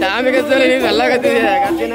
ಚಾಮಿಗೆ ಸರಿ ನೀವು ಎಲ್ಲ ಗದ್ದಿದೆ ಗದ್ದಿನ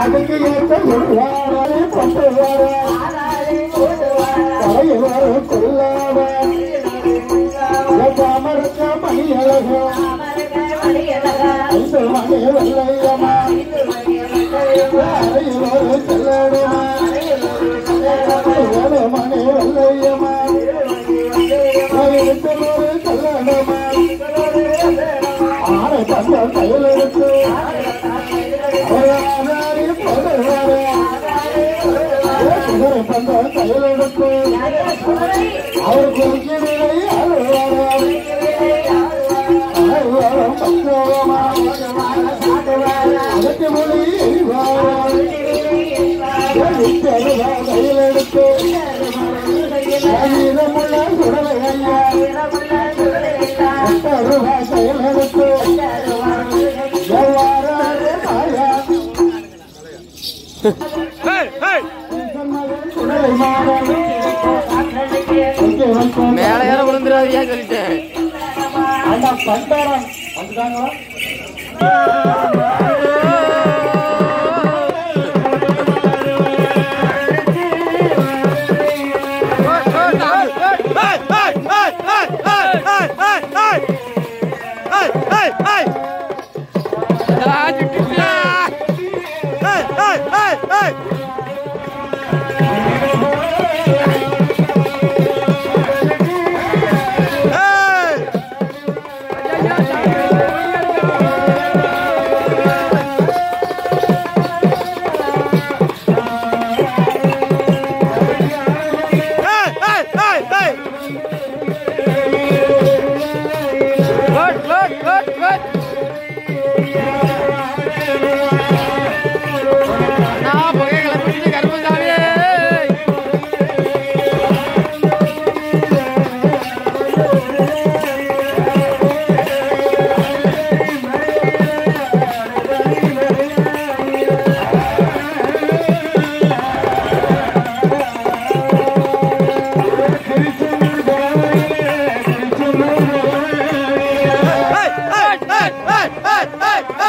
அதுக்கு ஏற்ற சொல்வாரே பண்றாரே தலைவர் கொள்ளாத அமர்ந்த மணி அழகா மணி குதிரை பந்தம் கையில் எடுத்து அவர் குறுக்கினை அழுவாரே அழுவாரம் பக்குவமா அதற்கு மொழி எரிவாரே கையில் எடுத்து மேல ஏற விழுந்துடாதியா சொல்லிட்டேன் அண்ணா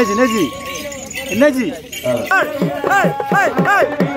نجي نجي. نجي. آه. هاي هاي هاي هاي.